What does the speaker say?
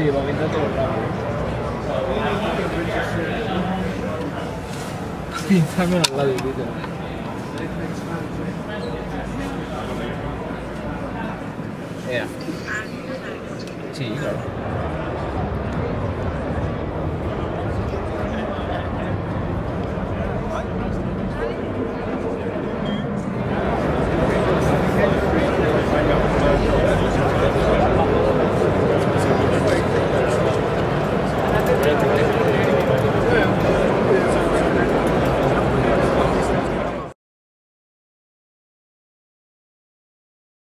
Sì, ma vintatore. Pintamelo al lato di te. Era. Sì, claro.